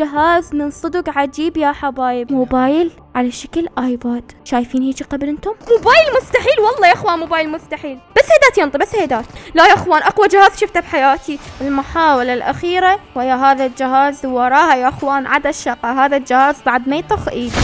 جهاز من صدق عجيب يا حبايب. موبايل؟ على شكل آيباد. شايفين هيك قبل أنتم؟ موبايل مستحيل والله يا اخوان موبايل مستحيل. بس هيدات ينطي بس هيدات لا يا اخوان اقوى جهاز شفته بحياتي. المحاولة الأخيرة ويا هذا الجهاز وراها يا اخوان عدا الشقة. هذا الجهاز بعد ما يطخ ايدي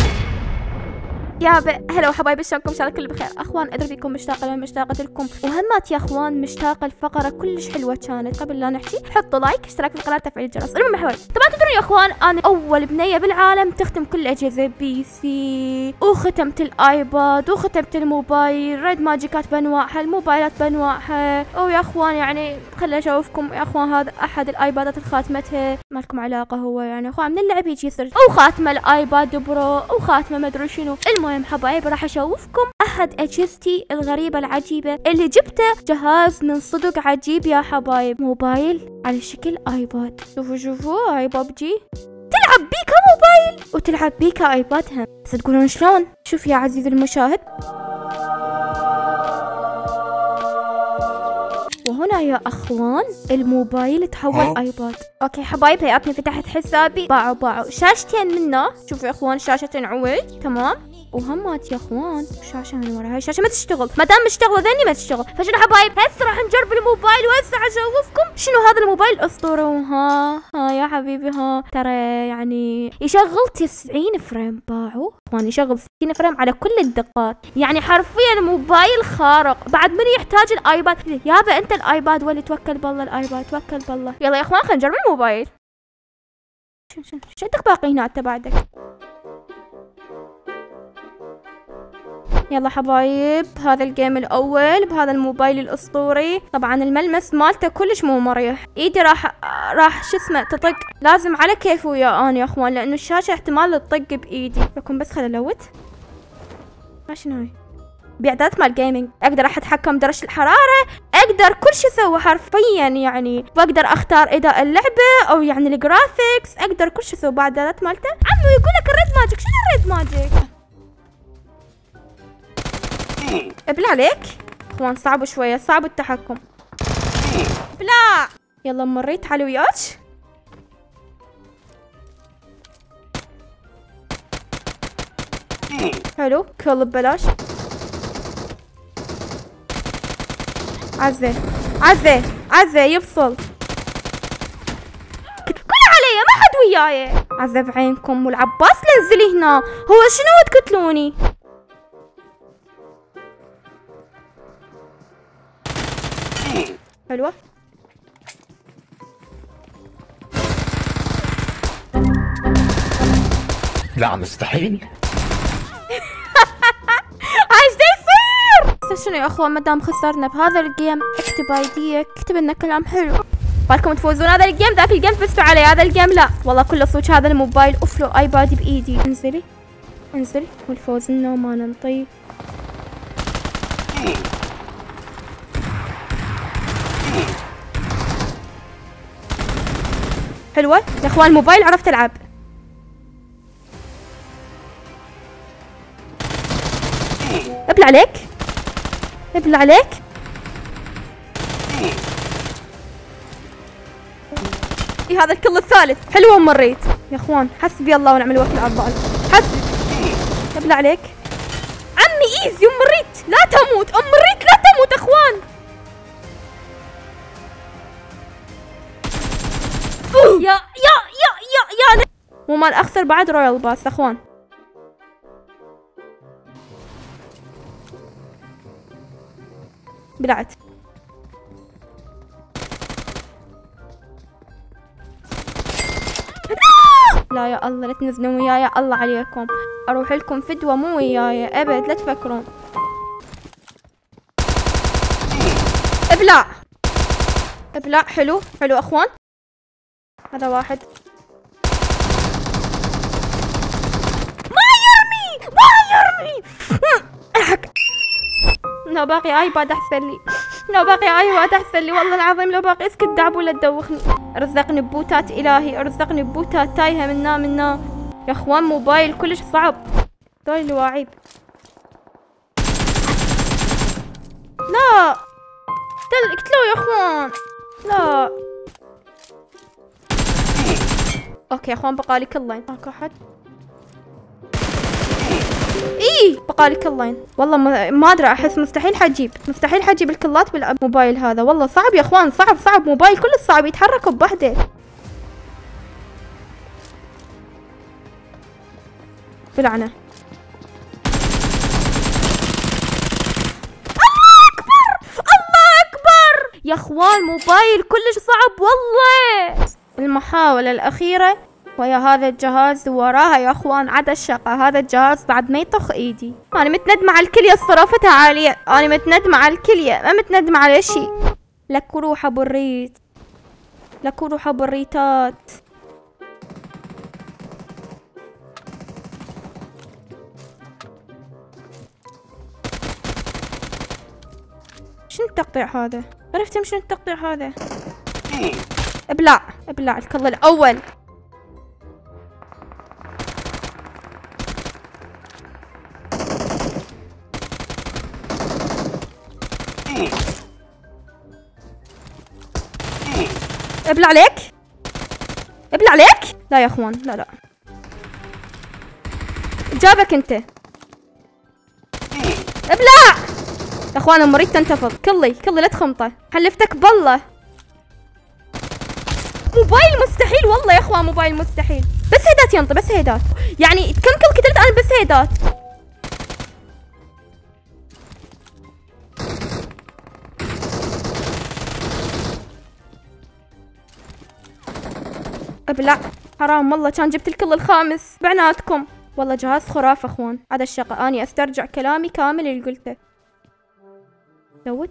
يا. هلا وحبايبي شلونكم ان شاء الله كل بخير أخوان أدري بيكم مشتاقة لهم مشتاقه لكم. وهمات يا أخوان مشتاقة الفقره كلش حلوة كانت قبل لا نحكي. حطوا like اشتراك في القناة تفعيل الجرس. المهم حبايبي طبعا تدرون يا أخوان أنا أول بنية بالعالم تختم كل الاجهزه PC وختمت الآيباد وختمت الموبايل. ريد ماجيكات بأنواعها الموبايلات بأنواعها. ويا أخوان يعني خلي أشوفكم يا أخوان هذا أحد الآيبادات اللي خاتمتها ما لكم علاقة هو يعني؟ أخوان من اللعب يجي يصير وخاتمه الآيباد برو وخاتمه ما ادري شنو. المهم حبايب راح أشوفكم. أحد أجهزتي الغريبة العجيبة اللي جبته جهاز من صدق عجيب يا حبايب. موبايل على شكل آيباد. شوفوا شوفوا ايباد جي. تلعب بيه كموبايل. وتلعب بيه كآيباد هم. بس تقولون شلون؟ شوف يا عزيزي المشاهد. وهنا يا أخوان الموبايل تحول آيباد. okay حبايب هيئتني فتحت حسابي. باوعوا باوعوا. شاشتين منه شوفوا يا أخوان شاشتين عوج تمام. وهمات يا اخوان. شاشة من ورا هاي الشاشه ما تشتغل. ما دام مشتغلة ذني ما تشتغل. فشنو حبايب هسه راح نجرب الموبايل وهسه أشوفكم شنو هذا الموبايل. اسطورة. وها ها يا حبيبي ها. ترى يعني يشغل 90 frame. باوعوا. أخوان يشغل 60 frame على كل الدقات. يعني حرفيا موبايل خارق. بعد من يحتاج الآيباد؟ يابا أنت الآيباد ولا توكل بالله الآيباد. توكل بالله. يلا يا أخوان خلينا نجرب الموبايل. شو شو شو باقي هنا انت بعدك يلا حبايب هذا ال game الأول بهذا الموبايل الأسطوري. طبعا الملمس مالته كلش مو مريح. إيدي راح راح شو اسمه تطق. لازم على كيف ويا أنا يا أخوان لأنه الشاشة احتمال تطق بإيدي. لكم بس خل أ loot شنو هاي؟ باعدادات مال gaming أقدر أتحكم درجة الحرارة. أقدر كل شيء أسوي حرفيا يعني. وأقدر أختار إداء اللعبة أو يعني ال graphics أقدر كل شيء أسوي باعدادات مالته. عمو يقول لك ال Red Magic شنو ال Red Magic ابلع عليك. اخوان صعب شوية صعب التحكم. ابلع يلا مريت تعالوا وياك. حلو كل ببلاش. عزة عزة عزة يفصل. كل علي ما حد وياي. عزة بعينكم والعباس نزلي هنا. هو شنو تقتلوني؟ حلوة. لا مستحيل. عايش يصير! شنو يا أخوان؟ ما دام خسرنا بهذا الجيم اكتب ايديك اكتب لنا كلام حلو. بالكم تفوزون هذا الجيم؟ ذاك الجيم فزتوا علي هذا الجيم لا. والله كله صوت هذا الموبايل. افلو ايباد بإيدي. انزلي. انزلي. والفوز انه ما ننطي حلوة. يا أخوان الموبايل عرفت العب أبلع عليك. أبلع عليك. اي هذا الكل الثالث. حلوة مريت. يا أخوان حسبي الله ونعم الوكيل على الضال حسبي. أبلع عليك. عمي إيزي أم مريت. لا تموت. أم مريت لا تموت أخوان. يا يا يا يا يا مو مال أخسر بعد Royale Pass أخوان. بلعت. لا يا الله لا تنزلون وياي الله عليكم. أروح لكم فدوة مو وياي أبد لا تفكرون. أبلع. أبلع حلو حلو أخوان. هذا واحد. ما يرمي! ما يرمي! الحق لو باقي ايباد أحسن لي. لو باقي ايباد أحسن لي. والله العظيم لو باقي اسكت دعبو لا تدوخني. رزقني ببوتات إلهي. ارزقني ببوتات تايهة منا منا يا أخوان موبايل كلش صعب. دول الواعيب لا. اقتلوا يا أخوان. لا. أوكي يا أخوان بقالي كلين ماكو أحد؟ إيه بقالي كلين والله ما, أدري أحس مستحيل حجيب. مستحيل حجيب الكلات بالموبايل هذا. والله صعب يا أخوان صعب صعب. موبايل كل صعب يتحرك بوحده. بلعنة. يا أخوان موبايل كلش صعب والله. المحاولة الأخيرة ويا هذا الجهاز وراها يا أخوان عدا الشقة. هذا الجهاز بعد ما يطخ إيدي. أنا متندمة على الكلية صرفتها عالية أنا متندمة على الكلية ما متندمة على شي لك روح أبو الريت. لك روح أبو الريتات. شنو التقطيع هذا؟ عرفت شنو التقطيع هذا؟ ابلع ابلع الكل الأول. ابلع عليك؟ ابلع عليك؟ لا يا أخوان لا لا. جابك أنت. ابلع يا أخوان المريض تنتفض كلي كلي لا تخمطه حلفتك بالله. موبايل مستحيل والله يا أخوان موبايل مستحيل. بس هيدات ينطي بس هيدات. يعني كم كل كتلت أنا بس هيدات؟ ابلع حرام والله كان جبت الكل الخامس. بعناتكم. والله جهاز خرافة أخوان. هذا الشقة. أني أسترجع كلامي كامل اللي قلته. لا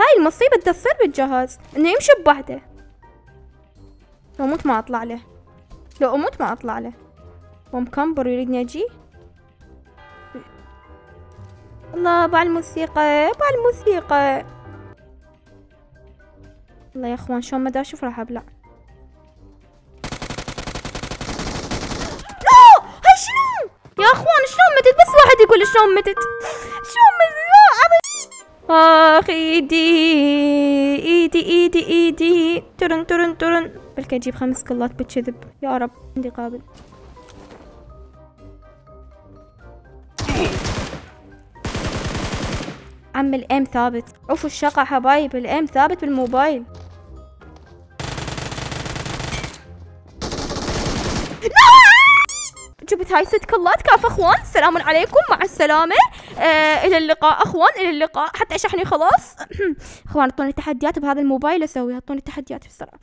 هاي المصيبة تصير بالجهاز إنه يمشي بوحده. لو أموت ما أطلع له. لو أموت ما أطلع له. ومكمبر يريدني أجي؟ الله باع الموسيقى باع الموسيقى. الله يا أخوان شلون ما أشوف راح أبلع. لا! هاي شنو؟ يا أخوان شلون متت؟ بس واحد يقول شلون متت؟ شلون متت؟ اخ إيدي إيدي إيدي. ايدي ترن ترن ترن. بلكي أجيب خمس كلات بالكذب يا رب عندي قابل. عم الام ثابت. عوفوا الشقة حبايب. الام ثابت بالموبايل. جبت هاي ست كلات كاف أخوان. السلام عليكم. مع السلامة. آه إلى اللقاء. أخوان إلى اللقاء. حتى شحني خلاص. أخوان أعطوني تحديات بهذا الموبايل أسوي. أعطوني تحديات. بسرعة